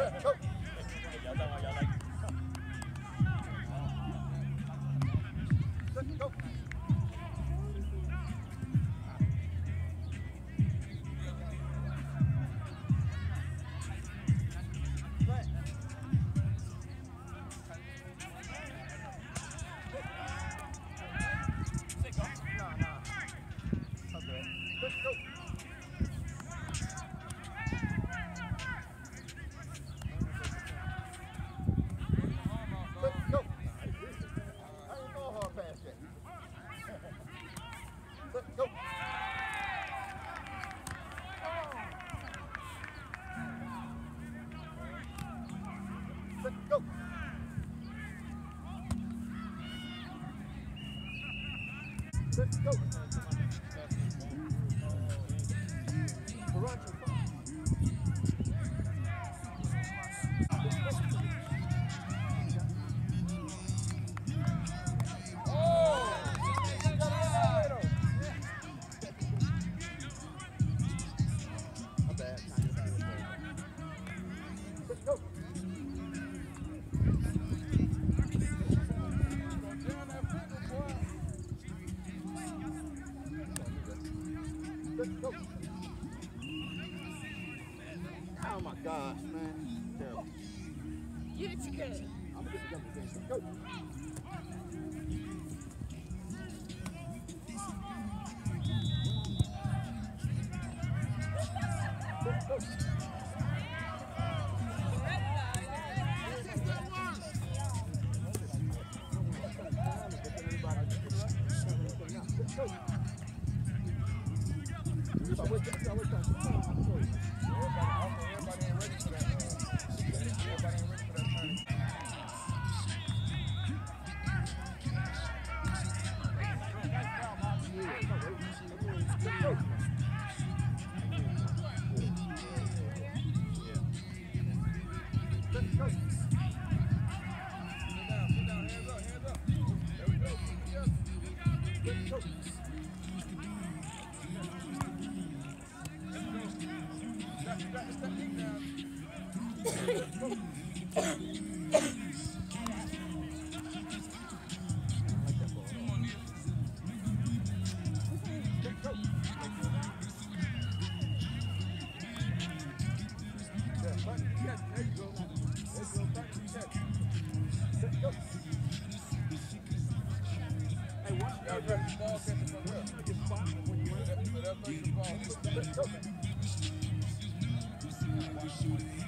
Come on. go. Oh my gosh, man. Terrible. I'm gonna get the thing. Go. Go. Go. Shoot it.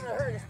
in a hurry.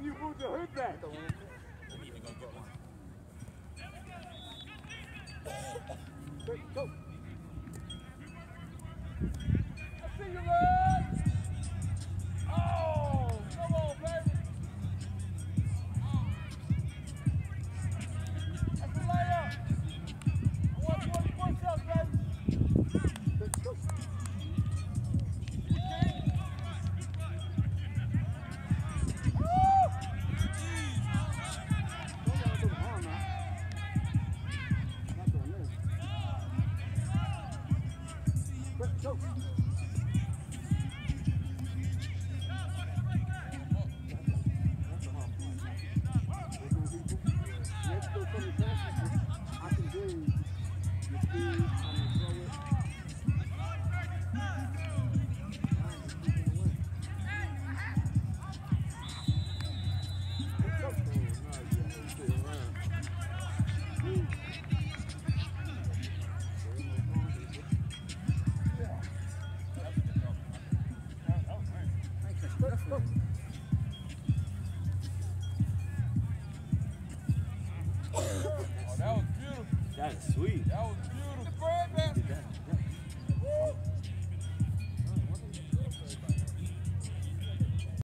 when you moved the hood back. Go, go. Yeah.